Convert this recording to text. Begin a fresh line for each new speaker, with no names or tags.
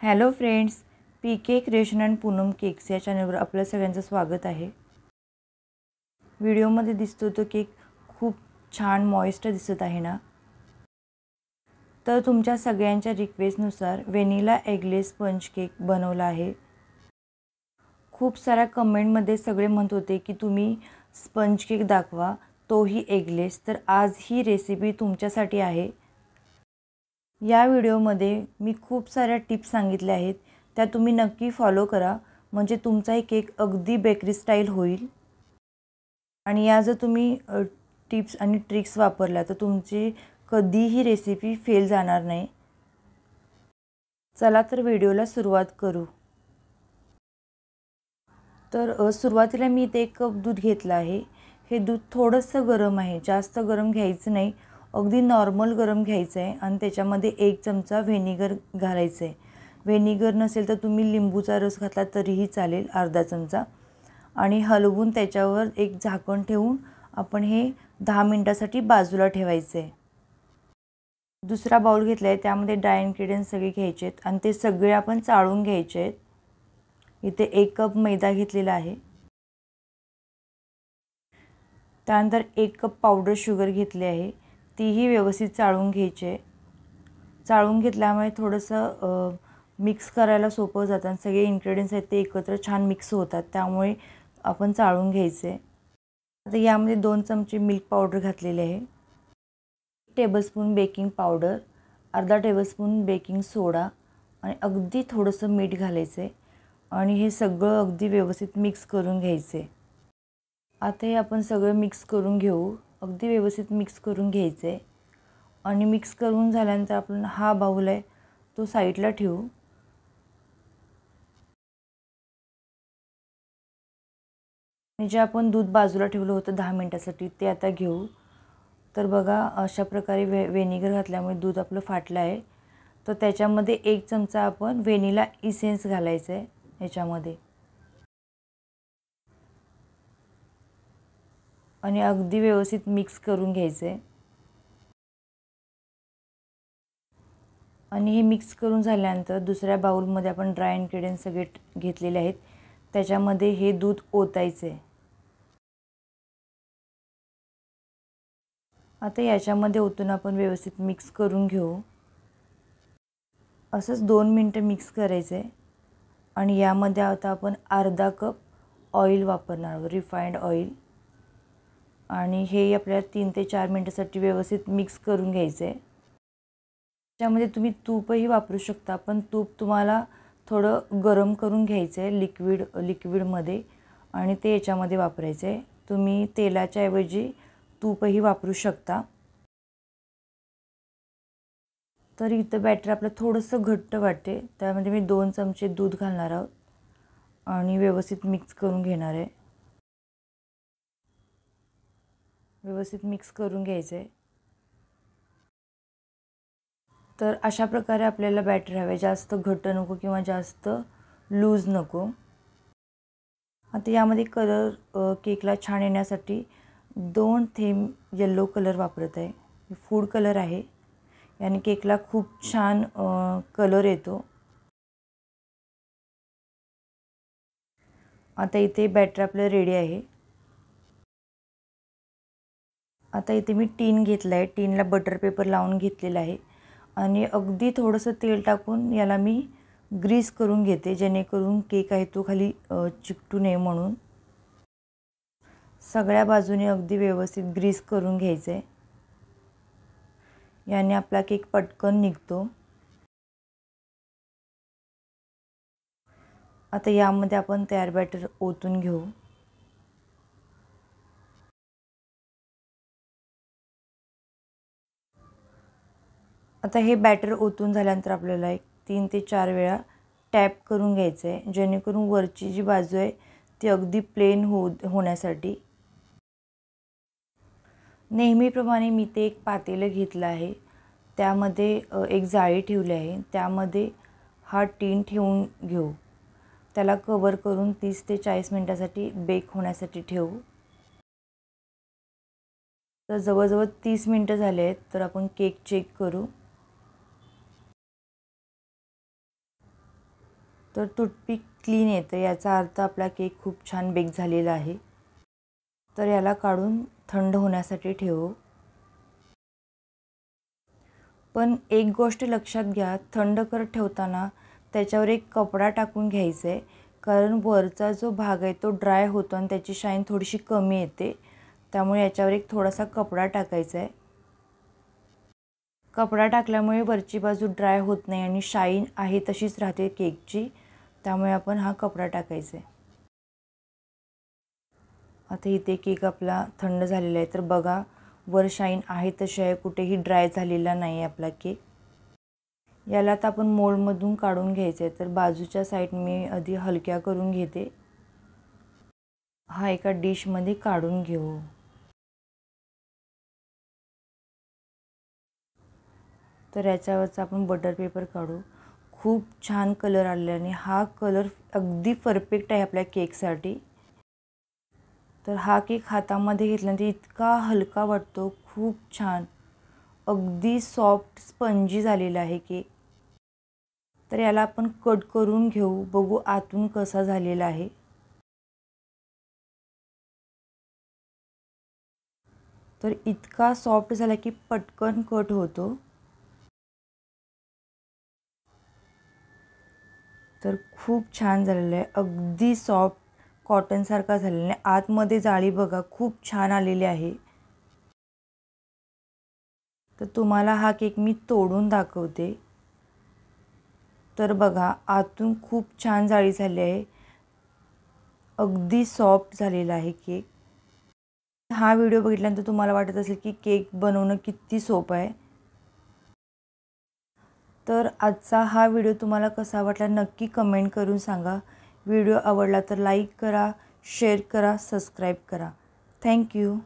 Hello friends P K creation and Poonam cakes या चॅनलवर आपल्या सगळ्यांचं स्वागत आहे. व्हिडिओमध्ये दिसतो तो केक खूप छान मॉइस्ट दिसत आहे ना? तर तुमच्या सगळ्यांच्या रिक्वेस्टनुसार व्हेनिला एगलेस स्पंज केक बनवला आहे. खूप साऱ्या कमेंटमध्ये सगळे म्हणत होते की तुम्ही स्पंज केक दाखवा तोही एगलेस तर आज ही रेसिपी तुमच्यासाठी आहे. या व्हिडिओमध्ये मी खूप साऱ्या टिप्स सांगितल्या आहेत. त्या तुम्ही नक्की फॉलो करा. म्हणजे तुमचाही केक अगदी बेकरी स्टाईल होईल. आणि या जर तुम्ही टिप्स आणि ट्रिक्स वापरल्या तर तुमची कधीही रेसिपी फेल जाणार नाही. चला तर व्हिडिओला सुरुवात करू. तर सुरुवातीला मी इथे एक कप दूध घेतलं आहे. हे दूध थोडंसं गरम आहे. जास्त गरम घ्यायचं नाही. अगदी नॉर्मल गरम घ्यायचं आहे आणि त्याच्यामध्ये एक चमचा व्हेनिगर घालायचं आहे व्हेनिगर नसेल तर तुम्ही लिंबूचा रस घातला तरीही चालेल अर्धा चमचा. आणि हलवून त्याच्यावर एक झाकण ठेवून आपण हे दहा मिनटासाठी बाजूला ठेवायचं आहे दुसरा बाऊल घेतला आहे त्यामध्ये ड्राय इन्ग्रेडियंट्स सगळे घ्यायचे आहेत आणि ते सगळे आपण चाळून घ्यायचे आहेत इथे एक कप मैदा घेतलेला आहे. त्यानंतर एक कप पावडर शुगर घेतली आहे. तीही व्यवस्थित चाळून घ्यायचे. चाळून घेतल्यामुळे थोडंसं मिक्स करायला सोपं जातं आणि सगळे इन्ग्रेडियंट्स आहेत ते एकत्र छान मिक्स होतात. त्यामुळे आपण चाळून घ्यायचे. आता यामध्ये दोन चमचे मिल्क पावडर घातलेले आहे. टेबलस्पून बेकिंग पावडर अर्धा टेबलस्पून बेकिंग सोडा आणि अगदी थोडंसं मीठ घालायचं आणि हे सगळं अगदी व्यवस्थित मिक्स करून घ्यायचं. आहे आता हे आपण सगळं मिक्स करून घेऊ. अगदी व्यवस्थित मिक्स करून घ्यायचं. आहे आणि मिक्स करून झाल्यानंतर आपण हा बाऊल आहे तो साईडला ठेवू. आणि जे आपण दूध बाजूला ठेवलं होतं दहा मिनटासाठी ते आता घेऊ. तर बघा अशा प्रकारे वे व्हेनिगर घातल्यामुळे दूध आपलं फाटलं आहे. तर त्याच्यामध्ये एक चमचा आपण व्हेनिला इसेन्स घालायचं आहे ह्याच्यामध्ये. आणि अगदी व्यवस्थित मिक्स करून घ्यायचं. आहे आणि हे मिक्स करून झाल्यानंतर दुसऱ्या बाऊलमध्ये आपण ड्राय इन्ग्रेडियंट सगळे घेतलेले आहेत. त्याच्यामध्ये हे दूध ओतायचं. आहे आता याच्यामध्ये ओतून आपण व्यवस्थित मिक्स करून घेऊ. असंच दोन मिनटं मिक्स करायचं. आहे आणि यामध्ये आता आपण अर्धा कप ऑइल वापरणार आहोत रिफाईंड ऑइल आणि हे आपल्याला तीन ते चार मिनटासाठी व्यवस्थित मिक्स करून घ्यायचं. आहे त्यामध्ये तुम्ही तूपही वापरू शकता पण तूप तुम्हाला थोडं गरम करून घ्यायचं आहे लिक्विड लिक्विडमध्ये आणि ते याच्यामध्ये वापरायचं आहे तुम्ही तेलाच्या ऐवजी तूपही वापरू शकता. तर इथं बॅटर आपलं थोडंसं घट्ट वाटते त्यामध्ये मी दोन चमचे दूध घालणार आहोत आणि व्यवस्थित मिक्स करून घेणार आहे. व्यवस्थित मिक्स करून घ्यायचं. आहे तर अशा प्रकारे आपल्याला बॅटर हवे. जास्त घट्ट नको किंवा जास्त लूज नको. आता यामध्ये कलर केकला छान येण्यासाठी दोन थेंब येल्लो कलर वापरत आहे. फूड कलर आहे. याने केकला खूप छान कलर येतो. आता इथे बॅटर आपलं रेडी आहे. आता इथे मी टीन घेतलं आहे. टीनला बटर पेपर लावून घेतलेला आहे. आणि अगदी थोडंसं तेल टाकून याला मी ग्रीस करून घेते जेणेकरून केक आहे तो खाली चिकटू नये म्हणून. सगळ्या बाजूने अगदी व्यवस्थित ग्रीस करून घ्यायचं आहे याने आपला केक पटकन निघतो. आता यामध्ये आपण तयार बॅटर ओतून घेऊ. आता हे बॅटर ओतून झाल्यानंतर आपल्याला एक तीन ते चार वेळा टॅप करून घ्यायचं आहे जेणेकरून वरची जी बाजू आहे ती अगदी प्लेन हो होण्यासाठी. नेहमीप्रमाणे मी ते एक पातेलं घेतलं आहे. त्यामध्ये एक जाळी ठेवली आहे. त्यामध्ये हा टीन ठेवून घेऊ. त्याला कवर करून तीस ते चाळीस मिनटासाठी बेक होण्यासाठी ठेवू. तर जवळजवळ तीस मिनटं झाले आहेत तर आपण केक चेक करू. तर टूथपिक क्लीन येतं. याचा अर्थ आपला केक खूप छान बेक झालेला आहे. तर याला काढून थंड होण्यासाठी ठेवू. पण एक गोष्ट लक्षात घ्या थंड करत ठेवताना त्याच्यावर एक कपडा टाकून घ्यायचा आहे कारण वरचा जो भाग आहे तो ड्राय होतो आणि त्याची शाईन थोडीशी कमी येते. त्यामुळे याच्यावर एक थोडासा कपडा टाकायचा आहे कपडा टाकल्यामुळे वरची बाजू ड्राय होत नाही आणि शाईन आहे तशीच राहते केकची. त्यामुळे आपण हा कपडा टाकायचा आहे. आता इथे केक आपला थंड झालेला आहे. तर बघा वर शाईन आहे तशी आहे कुठेही ड्राय झालेला नाही आहे आपला केक. याला आता आपण मोल्डमधून काढून घ्यायचं आहे. तर बाजूच्या साईड मी आधी हलक्या करून घेते. हा एका डिशमध्ये काढून घेऊ. तर याच्यावरचा आपण बटर पेपर काढू. खूप छान कलर आल्याने हा कलर अगदी परफेक्ट आहे आपल्या केकसाठी तर हा केक हातामध्ये घेतल्यानंतर इतका हलका वाटतो खूप छान. अगदी सॉफ्ट स्पंजी झालेला आहे केक तर याला आपण कट करून घेऊ बघू आतून कसा झालेला आहे. तर इतका सॉफ्ट झाला की पटकन कट होतो. तर खूप छान झालेलं आहे. अगदी सॉफ्ट कॉटनसारखा झालेला आहे. आतमध्ये जाळी बघा खूप छान आलेली आहे. तर तुम्हाला हा केक मी तोडून दाखवते. तर बघा आतून खूप छान जाळी झाली आहे. अगदी सॉफ्ट झालेला आहे केक हा व्हिडिओ बघितल्यानंतर तुम्हाला वाटत असेल की केक बनवणं किती सोपं आहे. तर आजचा हा व्हिडिओ तुम्हाला कसा वाटला नक्की कमेंट करून सांगा. व्हिडिओ आवडला तर लाईक करा शेअर करा सबस्क्राईब करा. थँक्यू